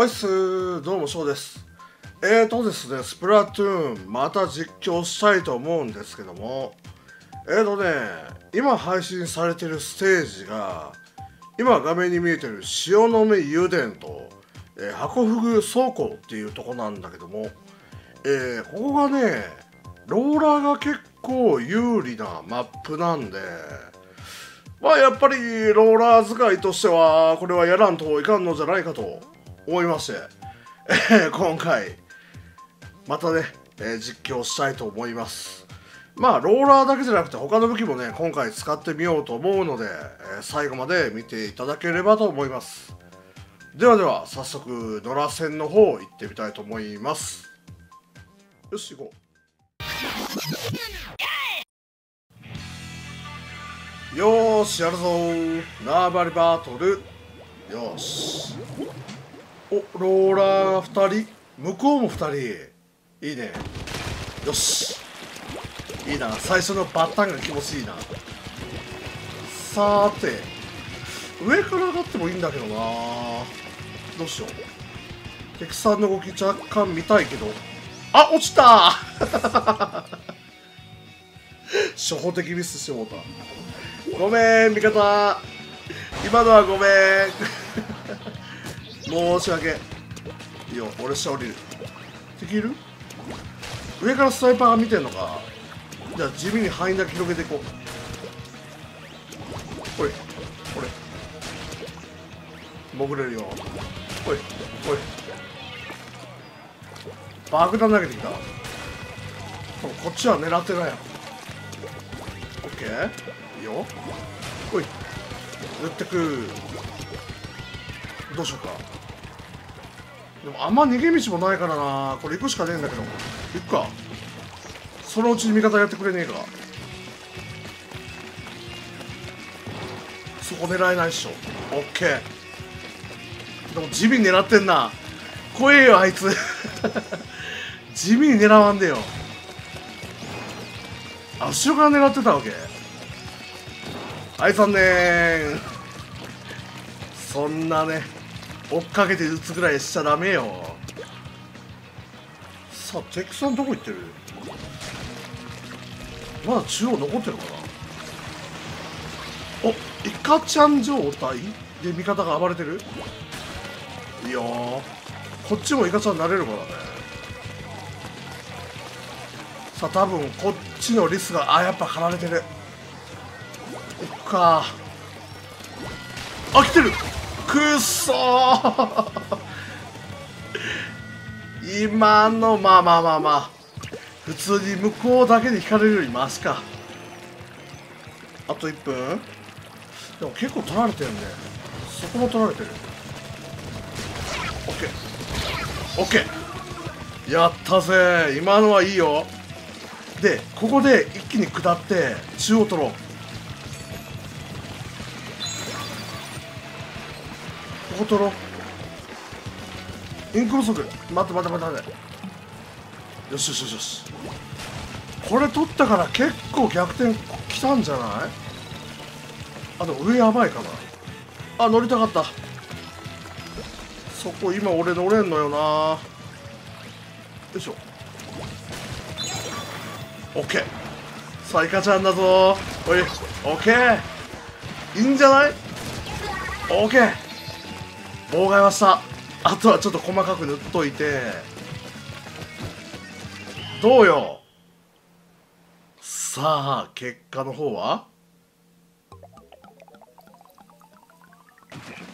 おいっすどうも翔です。えーとですねスプラトゥーンまた実況したいと思うんですけども。えーとね今配信されてるステージが今画面に見えてる汐留油田と、えー、箱フグ倉庫っていうとこなんだけども。えー、ここがねローラーが結構有利なマップなんで。まあやっぱりローラー使いとしてはこれはやらんといかんのじゃないかと。思いまして、えー、今回またね、えー、実況したいと思います。まあローラーだけじゃなくて他の武器もね今回使ってみようと思うので、えー、最後まで見ていただければと思います。ではでは早速野良線の方行ってみたいと思います。よし行こう。よーしやるぞ縄張りバトル。よし。おローラー2人向こうも2人。いいね。よし。いいな。最初のバッタンが気持ちいいな。さーて上から上がってもいいんだけどな。どうしよう。敵さんの動き若干見たいけど。あ落ちた。初歩的ミスしてもうた。ごめん味方。今のはごめん。申し訳。いいよ俺下降りる。敵いる？上からスナイパーが見てんのか？じゃあ地味に範囲だけ広げていこう。ほいほれ潜れるよ。ほいほい。爆弾投げてきた。こっちは狙ってないや。オッケー？いいよ。ほい撃ってくどうしようか。でもあんま逃げ道もないからな。これ行くしかねえんだけど。行くか。そのうちに味方やってくれねえか。そこ狙えないっしょ。オッケー。でも地味に狙ってんな。怖えよあいつ。地味に狙わんでよ。あ後ろから狙ってたわけ。はい残念。そんなね。追っかけて撃つぐらいしちゃダメよ。さあ敵さんどこ行ってる？まだ中央残ってるかな？おイカちゃん状態？で味方が暴れてる？いやこっちもイカちゃんなれるからね。さあ多分こっちのリスがあやっぱ張られてる。いくかあ来てる！くっそ今のまあまあまあまあ。普通に向こうだけで引かれるよりマシか。あと1分。でも結構取られてるんでそこも取られてる。OKOK やったぜ。今のはいいよ。でここで一気に下って中央取ろうこ取ろうインク不足待って待って待って待って。よしよしよしこれ取ったから結構逆転きたんじゃない？あでも上やばいかな。あ乗りたかった。そこ今俺乗れんのよな。よいしょ。オッケー。さあイカちゃんだぞ。おいオッケー。いいんじゃない？オッケー。妨害はした。あとはちょっと細かく塗っといて。どうよ？さあ結果の方は？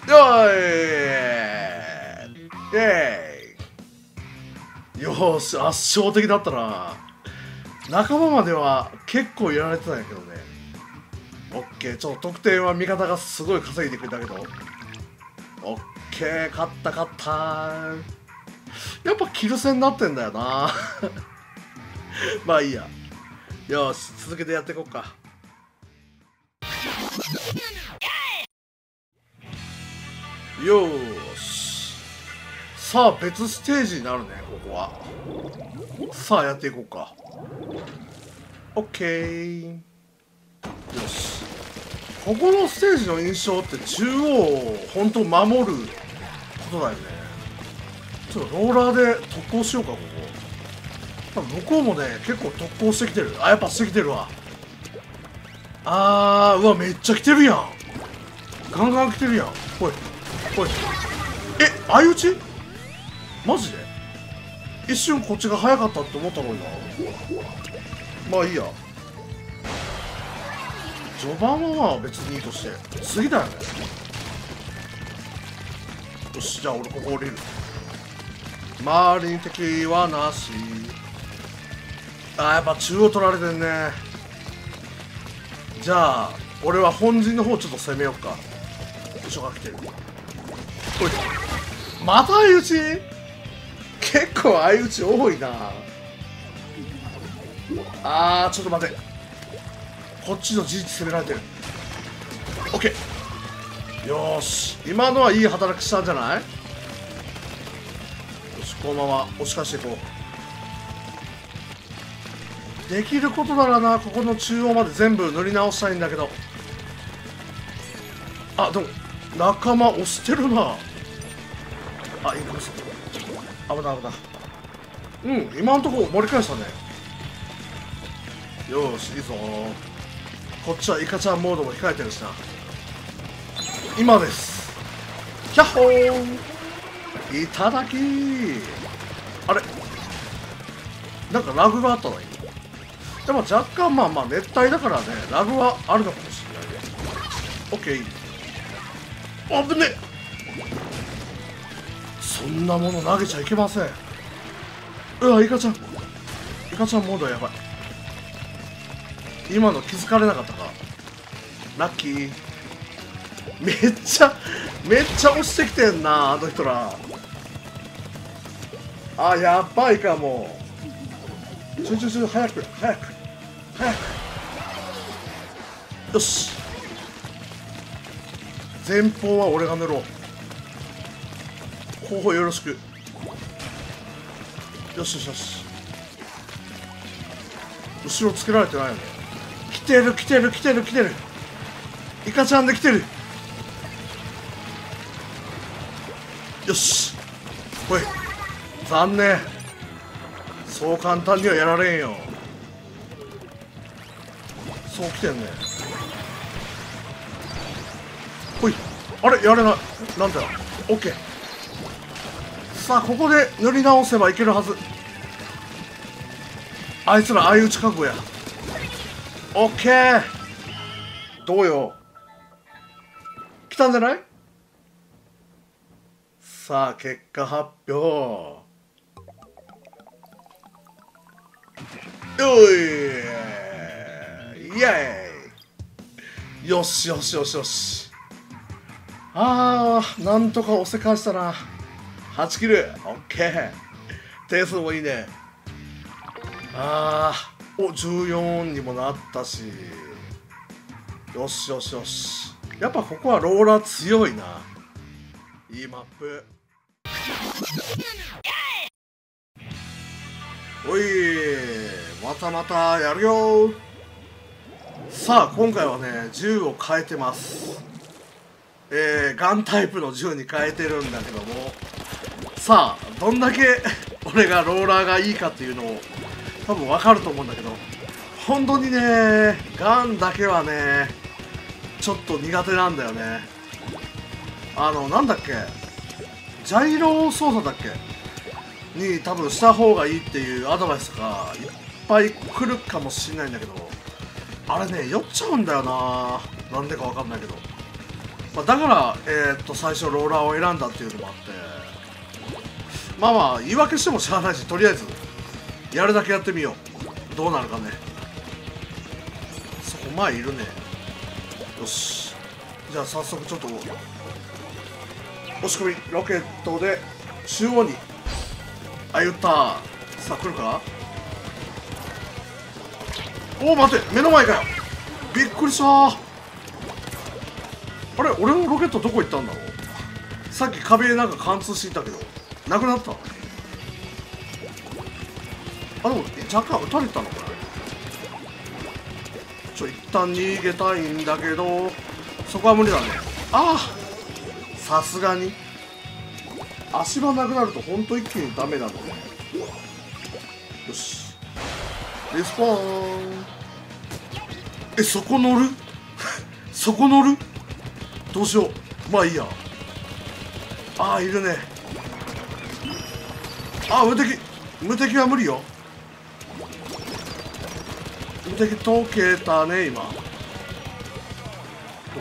よーいイェイ。よし圧勝的だったな。仲間までは結構やられてたんやけどね。オッケーちょっと得点は味方がすごい稼いでくれたけど。オッケー勝った勝ったやっぱキル戦になってんだよな。まあいいや。よし続けてやっていこうか。よし。さあ別ステージになるねここは。さあやっていこうか。OK よし。ここのステージの印象って中央を本当守ることだよね。ちょっとローラーで特攻しようかここ。多分向こうもね結構特攻してきてる。あやっぱしてきてるわ。あーうわめっちゃ来てるやん。ガンガン来てるやん。ほいほい。え相打ち？マジで？一瞬こっちが早かったって思ったのにな。まあいいや。序盤はまあ別にいいとして。次だよね。よしじゃあ俺ここ降りる。周りに敵はなし。あーやっぱ中央取られてんね。じゃあ俺は本陣の方ちょっと攻めよっか。後ろが来てる。おいまた相打ち？結構相打ち多いな。あーちょっと待て。こっちの事実攻められてる。オッケー。よし。今のはいい働きしたんじゃない？よしこのまま押し返していこう。できることならなここの中央まで全部塗り直したいんだけど。あでも仲間押してるな。あいいかもしれない。危ない危ない。うん今のところ盛り返したね。よしいいぞ。こっちはイカちゃんモードも控えてるしな。今です。キャッホー。いただきあれ？なんかラグがあったの？今。でも若干まあまあ熱帯だからね。ラグはあるのかもしれないね。オッケー。危ねそんなもの投げちゃいけません。うわイカちゃん。イカちゃんモードやばい。今の気づかれなかったか？ラッキー。めっちゃめっちゃ押してきてんなあの人ら。あやばいかも。ちょちょちょ早く早く早く。よし。前方は俺が塗ろう。後方よろしく。よしよしよし。後ろつけられてないよね。来てる来てる来てる来てる。イカちゃんで来てる。よし。ほい。残念。そう簡単にはやられんよ。そう来てんね。ほい。あれやれない。なんだよ。オッケー。さあここで塗り直せばいけるはず。あいつら相打ち覚悟や。オッケー。どうよ。来たんじゃない？さあ結果発表。よいイエーイ。よしよしよしよし。あーなんとか押せ返したな。8キル。オッケー。点数もいいね。あーお14にもなったし。よしよしよし。やっぱここはローラー強いな。いいマップ。おいまたまたやるよ。さあ今回はね銃を変えてます。えー、ガンタイプの銃に変えてるんだけども。さあどんだけ 俺がローラーがいいかっていうのを多分わかると思うんだけど。本当にねガンだけはねちょっと苦手なんだよね。あのなんだっけ？ジャイロ操作だっけ？に多分した方がいいっていうアドバイスがいっぱい来るかもしれないんだけどあれね酔っちゃうんだよな。なんでかわかんないけど、まあ、だから、えーっと最初ローラーを選んだっていうのもあって。まあまあ言い訳してもしゃあないしとりあえずやるだけやってみよう。どうなるかね。そこ前いるね。よし。じゃあ早速ちょっと押し込みロケットで中央に。あ言った。さあ来るかおお待て。目の前かよびっくりした。あれ俺のロケットどこ行ったんだろう？さっき壁なんか貫通していたけどなくなった？あでも若干撃たれたのこれちょ一旦逃げたいんだけどそこは無理だね。ああさすがに。足場なくなるとほんと一気にダメなのよし。リスポーン。えそこ乗る？そこ乗る？どうしよう。まあいいや。ああいるね。ああ無敵。無敵は無理よ。無敵解けたね今。解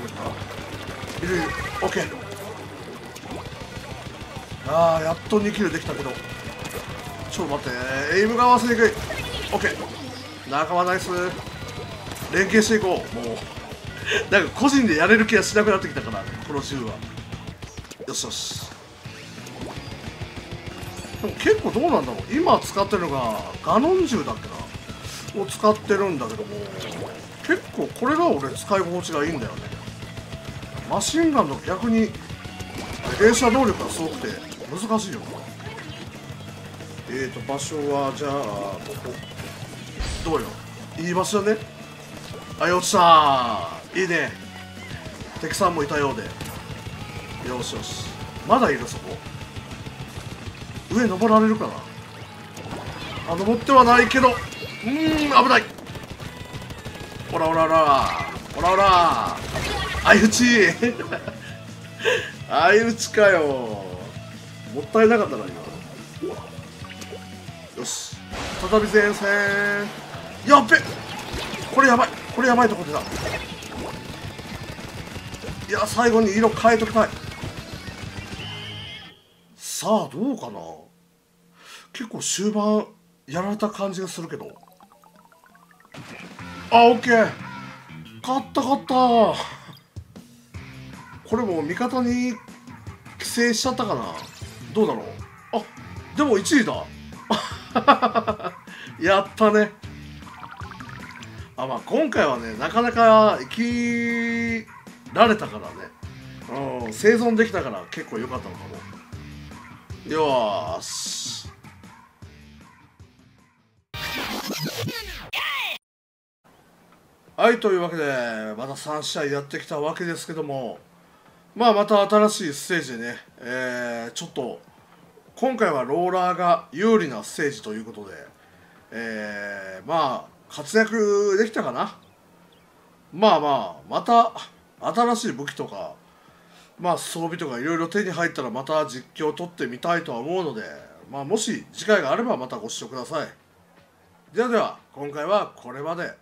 けた。いるいる。オッケー。ああやっと2キルできたけど。ちょっと待ってエイムが合わせにくい。オッケー。仲間ナイス。連携していこう。もう。なんか個人でやれる気がしなくなってきたからこの銃は。よしよし。でも結構どうなんだろう。今使ってるのがガノン銃だっけな。を使ってるんだけども。結構これが俺使い心地がいいんだよね。マシンガンの逆に連射能力がすごくて。難しいよ。えーと場所はじゃあここ。どうよ？いい場所だね。あよっしゃーいいね。敵さんもいたようで。よしよし。まだいるそこ。上登られるかな？あ登ってはないけど。うーん危ない。ほらほらほらほらほら相打ち。相打ちかよ。もったいなかったな。今よし。再び前線。やっべ。これやばい。これやばいとこでだ。いや最後に色変えときたい。さあどうかな。結構終盤やられた感じがするけど。あオッケー。勝った勝った。これもう味方に寄生しちゃったかな。どうだろうあでも1位だ。やったね。あまあ今回はねなかなか生きられたからね、うん、生存できたから結構良かったのかも。よーし。はいというわけでまた3試合やってきたわけですけども。まあまた新しいステージでね、えー、ちょっと今回はローラーが有利なステージということで、えー、まあ活躍できたかな？まあまあまた新しい武器とかまあ装備とかいろいろ手に入ったらまた実況を撮ってみたいとは思うので、まあ、もし次回があればまたご視聴ください。ではでは今回はこれまで。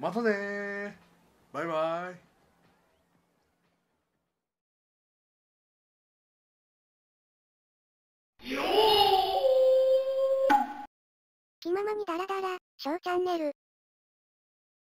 またねバイバイ。気ままにダラダラ、小チャンネル。